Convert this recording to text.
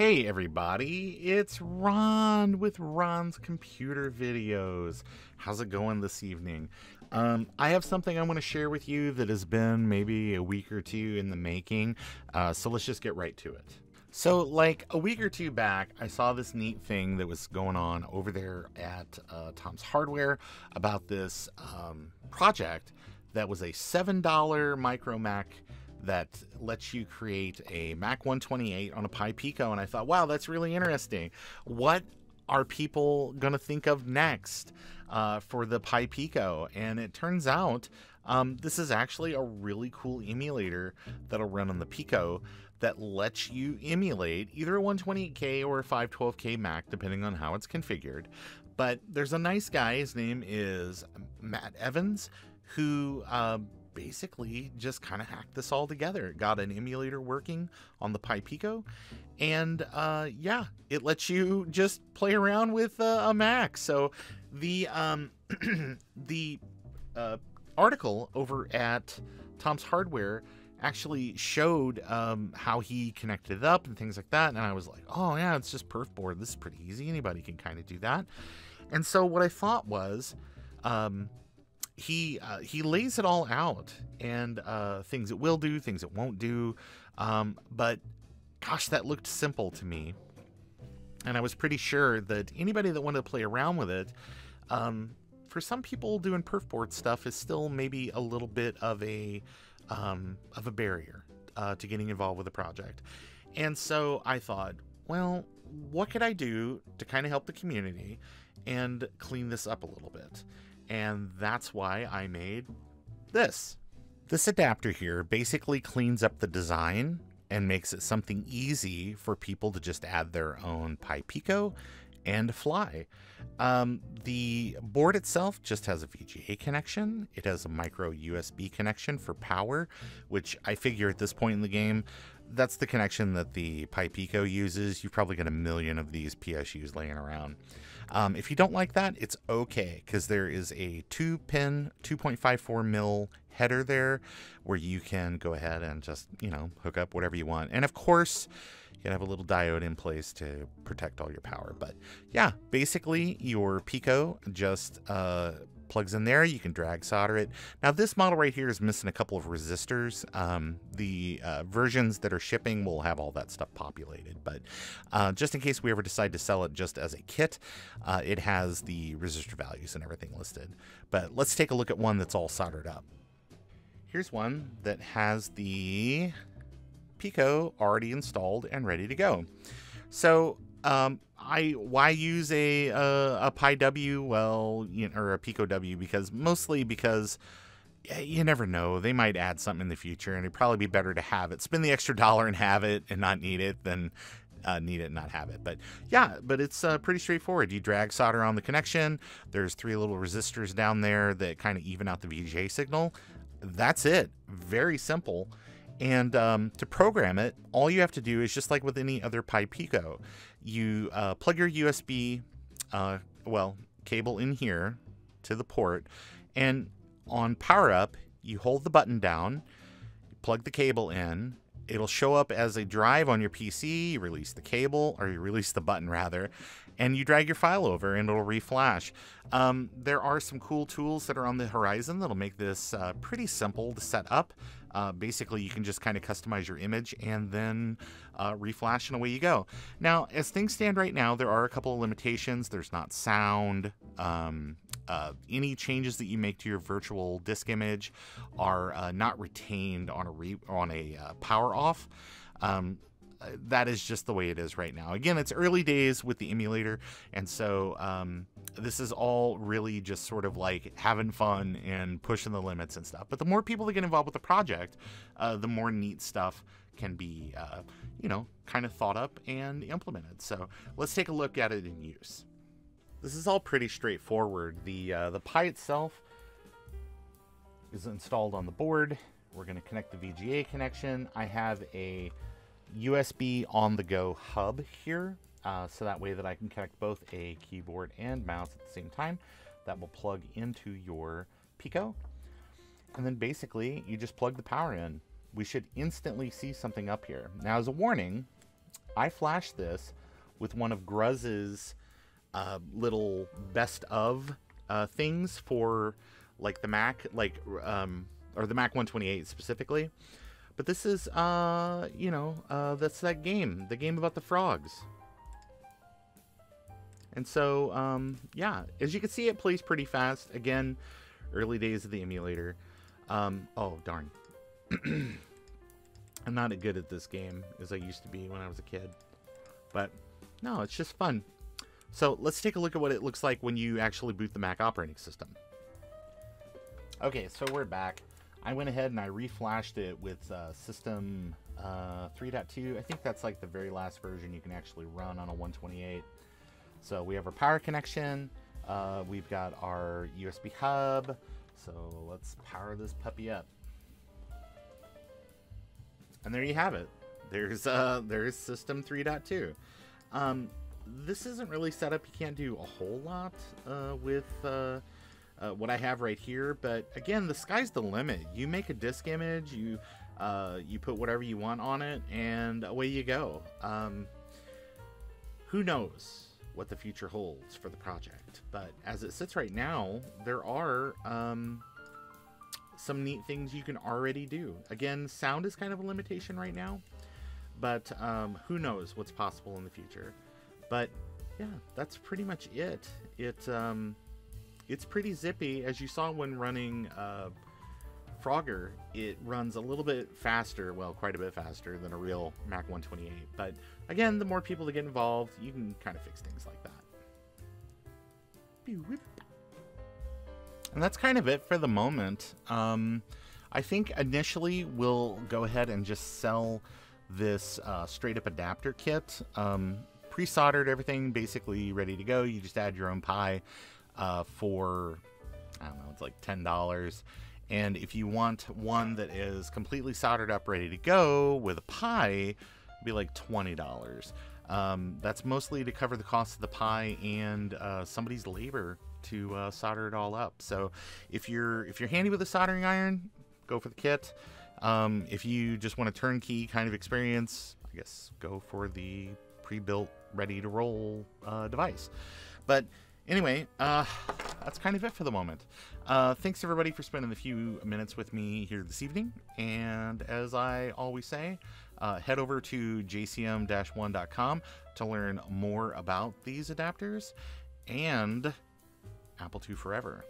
Hey everybody, it's Ron with Ron's Computer Videos. How's it going this evening? Um, I have something I want to share with you that has been maybe a week or two in the making, uh, so let's just get right to it. So, like a week or two back, I saw this neat thing that was going on over there at uh, Tom's Hardware about this um, project that was a $7 Micro Mac that lets you create a Mac 128 on a Pi Pico. And I thought, wow, that's really interesting. What are people going to think of next uh, for the Pi Pico? And it turns out um, this is actually a really cool emulator that'll run on the Pico that lets you emulate either a 128K or a 512K Mac, depending on how it's configured. But there's a nice guy, his name is Matt Evans, who uh, basically just kind of hacked this all together. got an emulator working on the Pi Pico, and uh, yeah, it lets you just play around with uh, a Mac. So the um, the uh, article over at Tom's Hardware actually showed um, how he connected it up and things like that. And I was like, oh yeah, it's just perf board. This is pretty easy. Anybody can kind of do that. And so what I thought was, um, he uh, he lays it all out and uh, things it will do, things it won't do. Um, but gosh, that looked simple to me, and I was pretty sure that anybody that wanted to play around with it, um, for some people doing perfboard stuff is still maybe a little bit of a um, of a barrier uh, to getting involved with the project. And so I thought, well, what could I do to kind of help the community and clean this up a little bit? And that's why I made this. This adapter here basically cleans up the design and makes it something easy for people to just add their own Pi Pico and fly. Um, the board itself just has a VGA connection. It has a micro USB connection for power, which I figure at this point in the game, that's the connection that the Pi Pico uses. You've probably got a million of these PSUs laying around. Um, if you don't like that, it's okay because there is a two pin, 2.54 mil header there where you can go ahead and just, you know, hook up whatever you want. And of course, you can have a little diode in place to protect all your power. But yeah, basically your Pico just uh, plugs in there. You can drag solder it. Now this model right here is missing a couple of resistors. Um, the uh, versions that are shipping will have all that stuff populated, but uh, just in case we ever decide to sell it just as a kit, uh, it has the resistor values and everything listed. But let's take a look at one that's all soldered up. Here's one that has the Pico already installed and ready to go. So um, I why use a a, a Pi W? Well, you know, or a Pico W because mostly because you never know. They might add something in the future, and it'd probably be better to have it. Spend the extra dollar and have it, and not need it than uh, need it and not have it. But yeah, but it's uh, pretty straightforward. You drag solder on the connection. There's three little resistors down there that kind of even out the VGA signal. That's it. Very simple. And um, to program it, all you have to do is just like with any other Pi Pico, you uh, plug your USB, uh, well, cable in here to the port, and on power up, you hold the button down, plug the cable in, it'll show up as a drive on your PC, you release the cable, or you release the button rather, and you drag your file over and it'll reflash. Um, there are some cool tools that are on the horizon that'll make this uh, pretty simple to set up. Uh, basically, you can just kind of customize your image and then uh, reflash and away you go. Now, as things stand right now, there are a couple of limitations. There's not sound. Um, uh, any changes that you make to your virtual disk image are uh, not retained on a re- on a uh, power off. Um, that is just the way it is right now. Again, it's early days with the emulator, and so um, this is all really just sort of like having fun and pushing the limits and stuff. But the more people that get involved with the project, uh, the more neat stuff can be, uh, you know, kind of thought up and implemented. So let's take a look at it in use. This is all pretty straightforward. The uh, the Pi itself is installed on the board. We're going to connect the VGA connection. I have a USB on-the-go hub here, uh, so that way that I can connect both a keyboard and mouse at the same time. That will plug into your Pico. And then basically, you just plug the power in. We should instantly see something up here. Now, as a warning, I flashed this with one of Gruz's uh, little best of uh, things for like the Mac, like um, or the Mac 128 specifically. But this is, uh, you know, uh, that's that game, the game about the frogs. And so, um, yeah, as you can see, it plays pretty fast. Again, early days of the emulator. Um, oh, darn. I'm not as good at this game as I used to be when I was a kid. But, no, it's just fun. So, let's take a look at what it looks like when you actually boot the Mac operating system. Okay, so we're back. I went ahead and I reflashed it with uh, System uh, 3.2. I think that's like the very last version you can actually run on a 128. So we have our power connection. Uh, we've got our USB hub. So let's power this puppy up. And there you have it. There's uh, there's System 3.2. Um, this isn't really set up. You can't do a whole lot uh, with uh, what I have right here. But again, the sky's the limit. You make a disk image, you uh, you put whatever you want on it, and away you go. Um, who knows what the future holds for the project? But as it sits right now, there are um, some neat things you can already do. Again, sound is kind of a limitation right now, but um, who knows what's possible in the future. But yeah, that's pretty much it. It um, it's pretty zippy. As you saw when running uh, Frogger, it runs a little bit faster, well, quite a bit faster than a real Mac 128. But again, the more people that get involved, you can kind of fix things like that. And that's kind of it for the moment. Um, I think initially we'll go ahead and just sell this uh, straight up adapter kit. Um, Pre soldered everything, basically ready to go. You just add your own Pi uh, for, I don't know, it's like $10. And if you want one that is completely soldered up, ready to go with a Pi, be like $20. Um, that's mostly to cover the cost of the Pi and uh, somebody's labor to uh, solder it all up. So if you're if you're handy with a soldering iron, go for the kit. Um, if you just want a turnkey kind of experience, I guess go for the pre-built, ready to roll uh, device. But anyway, uh, that's kind of it for the moment. Uh, thanks everybody for spending a few minutes with me here this evening. And as I always say, uh, head over to jcm-one.com to learn more about these adapters and Apple II Forever.